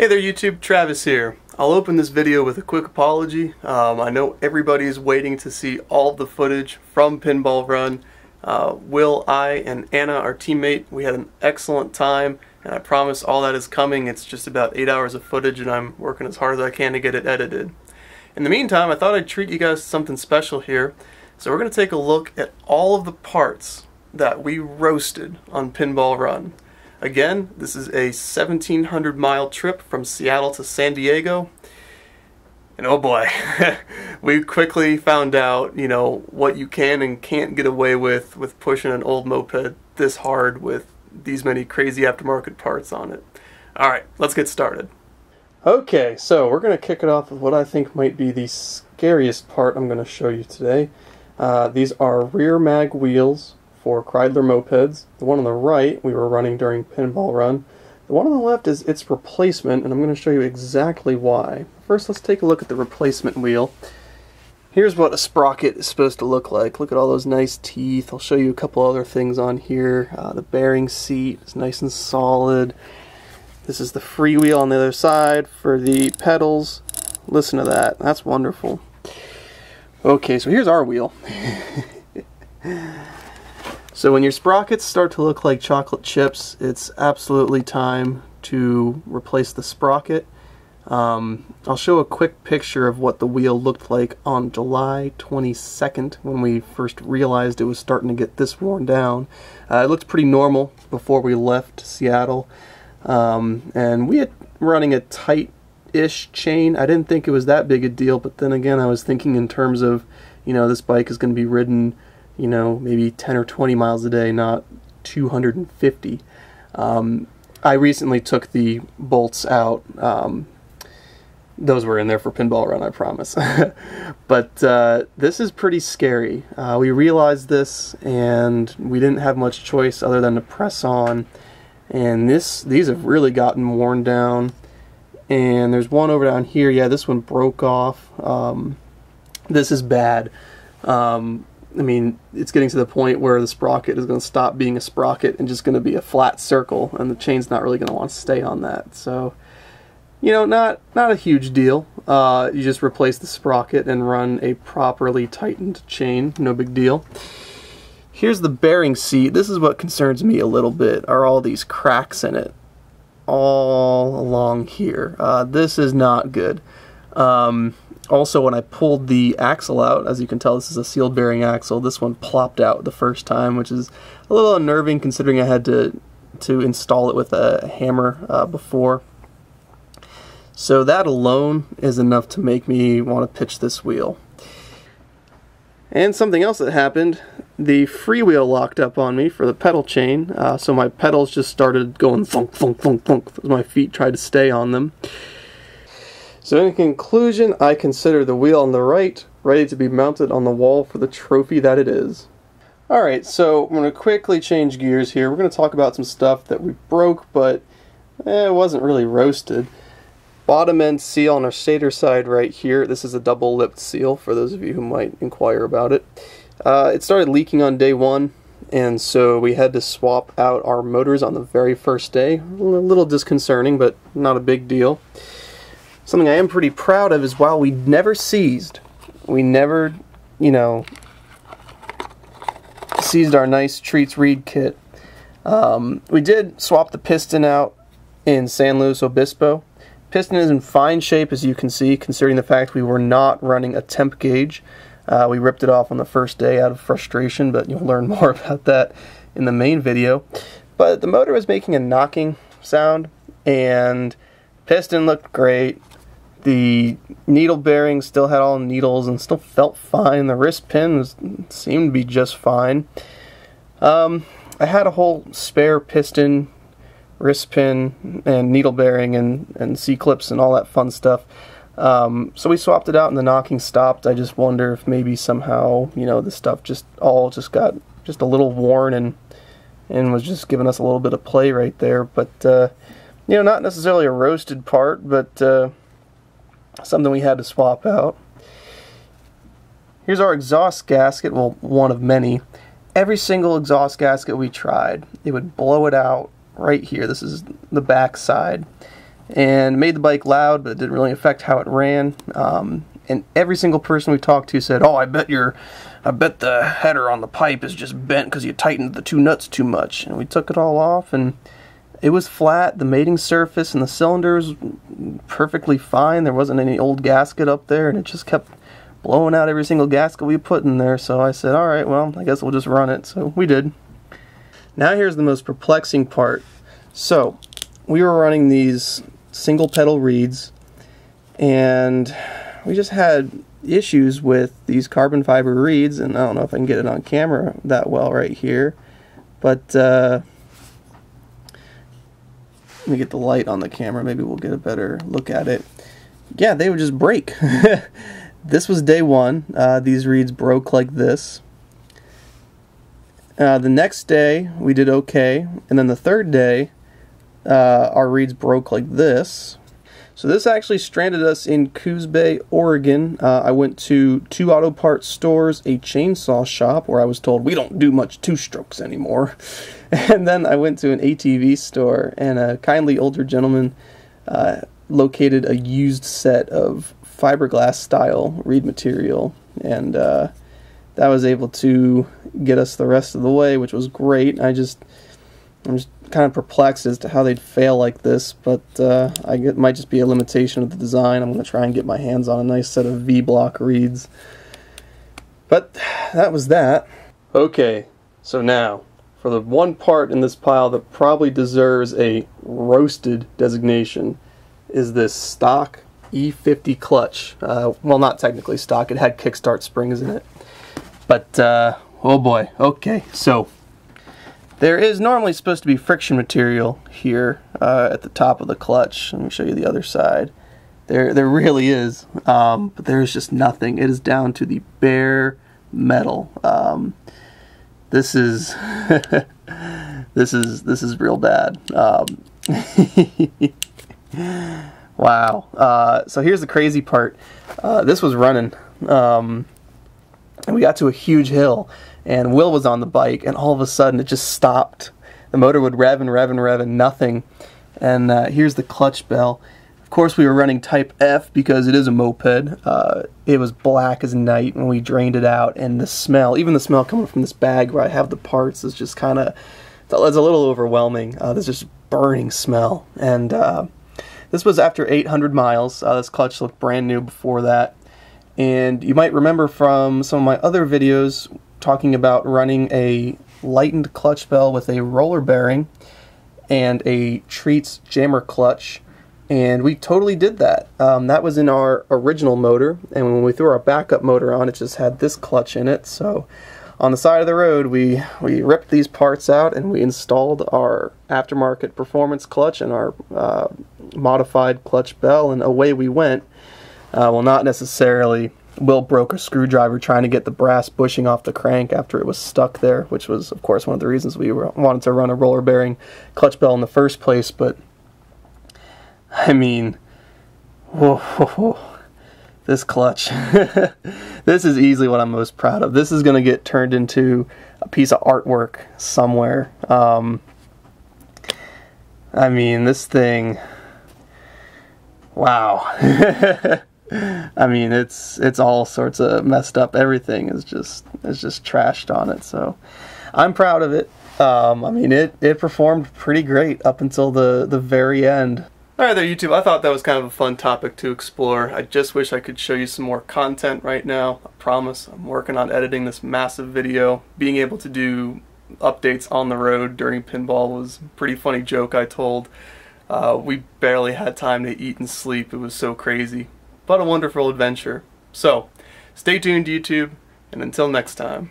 Hey there YouTube, Travis here. I'll open this video with a quick apology. Um, I know everybody is waiting to see all the footage from Pinball Run. Uh, Will, I, and Anna, our teammate, we had an excellent time and I promise all that is coming. It's just about 8 hours of footage and I'm working as hard as I can to get it edited. In the meantime, I thought I'd treat you guys to something special here. So we're going to take a look at all of the parts that we roasted on Pinball Run. Again, this is a 1700 mile trip from Seattle to San Diego. And oh boy, we quickly found out, you know, what you can and can't get away with with pushing an old moped this hard with these many crazy aftermarket parts on it. Alright, let's get started. Okay, so we're going to kick it off with what I think might be the scariest part I'm going to show you today. Uh, these are rear mag wheels for Kreidler mopeds. The one on the right we were running during Pinball Run. The one on the left is its replacement, and I'm going to show you exactly why. First, let's take a look at the replacement wheel. Here's what a sprocket is supposed to look like. Look at all those nice teeth. I'll show you a couple other things on here. Uh, the bearing seat is nice and solid. This is the freewheel on the other side for the pedals. Listen to that. That's wonderful. Okay, so here's our wheel. So when your sprockets start to look like chocolate chips, it's absolutely time to replace the sprocket. Um, I'll show a quick picture of what the wheel looked like on July 22nd when we first realized it was starting to get this worn down. Uh, it looked pretty normal before we left Seattle. Um, and we had running a tight-ish chain. I didn't think it was that big a deal, but then again I was thinking in terms of, you know, this bike is going to be ridden you know, maybe 10 or 20 miles a day, not 250. Um, I recently took the bolts out. Um, those were in there for pinball run, I promise. but uh, this is pretty scary. Uh, we realized this, and we didn't have much choice other than to press on. And this, these have really gotten worn down. And there's one over down here. Yeah, this one broke off. Um, this is bad. Um, I mean, it's getting to the point where the sprocket is going to stop being a sprocket and just going to be a flat circle, and the chain's not really going to want to stay on that. So, you know, not not a huge deal. Uh, you just replace the sprocket and run a properly tightened chain. No big deal. Here's the bearing seat. This is what concerns me a little bit. Are all these cracks in it all along here? Uh, this is not good. Um, also, when I pulled the axle out, as you can tell, this is a sealed bearing axle. This one plopped out the first time, which is a little unnerving considering I had to to install it with a hammer uh, before. So that alone is enough to make me want to pitch this wheel. And something else that happened, the freewheel locked up on me for the pedal chain, uh, so my pedals just started going thunk, thunk, thunk, thunk as my feet tried to stay on them. So in conclusion, I consider the wheel on the right ready to be mounted on the wall for the trophy that it is. Alright, so I'm going to quickly change gears here. We're going to talk about some stuff that we broke, but eh, it wasn't really roasted. Bottom end seal on our stator side right here. This is a double lipped seal for those of you who might inquire about it. Uh, it started leaking on day one, and so we had to swap out our motors on the very first day. A little disconcerting, but not a big deal. Something I am pretty proud of is while we never seized, we never, you know, seized our nice Treats Reed kit. Um, we did swap the piston out in San Luis Obispo. Piston is in fine shape as you can see, considering the fact we were not running a temp gauge. Uh, we ripped it off on the first day out of frustration, but you'll learn more about that in the main video. But the motor was making a knocking sound, and piston looked great. The needle bearing still had all needles and still felt fine. The wrist pin was, seemed to be just fine. Um, I had a whole spare piston, wrist pin, and needle bearing and, and C-clips and all that fun stuff. Um, so we swapped it out and the knocking stopped. I just wonder if maybe somehow, you know, the stuff just all just got just a little worn and and was just giving us a little bit of play right there. But, uh, you know, not necessarily a roasted part, but... Uh, something we had to swap out. Here's our exhaust gasket, well, one of many. Every single exhaust gasket we tried, it would blow it out right here. This is the back side. and made the bike loud, but it didn't really affect how it ran. Um, and every single person we talked to said, "Oh, I bet your, I bet the header on the pipe is just bent because you tightened the two nuts too much." And we took it all off, and it was flat. The mating surface and the cylinders perfectly fine. There wasn't any old gasket up there, and it just kept blowing out every single gasket we put in there. So I said, "All right, well, I guess we'll just run it." So we did. Now here's the most perplexing part. So we were running these single petal reeds, and we just had issues with these carbon fiber reeds, and I don't know if I can get it on camera that well right here, but uh, let me get the light on the camera, maybe we'll get a better look at it. Yeah, they would just break. this was day one. Uh, these reeds broke like this. Uh, the next day, we did okay, and then the third day, uh, our reeds broke like this. So this actually stranded us in Coos Bay, Oregon. Uh, I went to two auto parts stores, a chainsaw shop where I was told we don't do much two-strokes anymore. And then I went to an ATV store and a kindly older gentleman uh, located a used set of fiberglass style reed material and uh, that was able to get us the rest of the way, which was great. I just I'm just kind of perplexed as to how they'd fail like this, but uh, I it might just be a limitation of the design. I'm going to try and get my hands on a nice set of V-block reeds. But that was that. Okay, so now, for the one part in this pile that probably deserves a roasted designation, is this stock E50 clutch. Uh, well, not technically stock, it had kickstart springs in it. But, uh, oh boy, okay, so there is normally supposed to be friction material here uh, at the top of the clutch. Let me show you the other side. There, there really is, um, but there is just nothing. It is down to the bare metal. Um, this is, this is, this is real bad. Um, wow. Uh, so here's the crazy part. Uh, this was running, um, and we got to a huge hill and Will was on the bike, and all of a sudden it just stopped. The motor would rev and rev and rev and nothing. And uh, here's the clutch bell. Of course, we were running Type F because it is a moped. Uh, it was black as night when we drained it out, and the smell, even the smell coming from this bag where I have the parts, is just kind of, it's a little overwhelming. Uh, there's just burning smell. And uh, this was after 800 miles. Uh, this clutch looked brand new before that. And you might remember from some of my other videos talking about running a lightened clutch bell with a roller bearing and a Treats jammer clutch and we totally did that. Um, that was in our original motor, and when we threw our backup motor on, it just had this clutch in it. So on the side of the road, we, we ripped these parts out and we installed our aftermarket performance clutch and our uh, modified clutch bell, and away we went. Uh, well, not necessarily Will broke a screwdriver trying to get the brass bushing off the crank after it was stuck there, which was, of course, one of the reasons we wanted to run a roller bearing clutch bell in the first place. But, I mean, whoa, whoa, whoa. this clutch. this is easily what I'm most proud of. This is going to get turned into a piece of artwork somewhere. Um, I mean, this thing. Wow. I mean, it's it's all sorts of messed up. Everything is just is just trashed on it. So I'm proud of it. Um, I mean, it it performed pretty great up until the the very end. Alright there YouTube, I thought that was kind of a fun topic to explore. I just wish I could show you some more content right now. I promise I'm working on editing this massive video. Being able to do updates on the road during pinball was a pretty funny joke I told. Uh, we barely had time to eat and sleep, it was so crazy but a wonderful adventure. So, stay tuned YouTube, and until next time.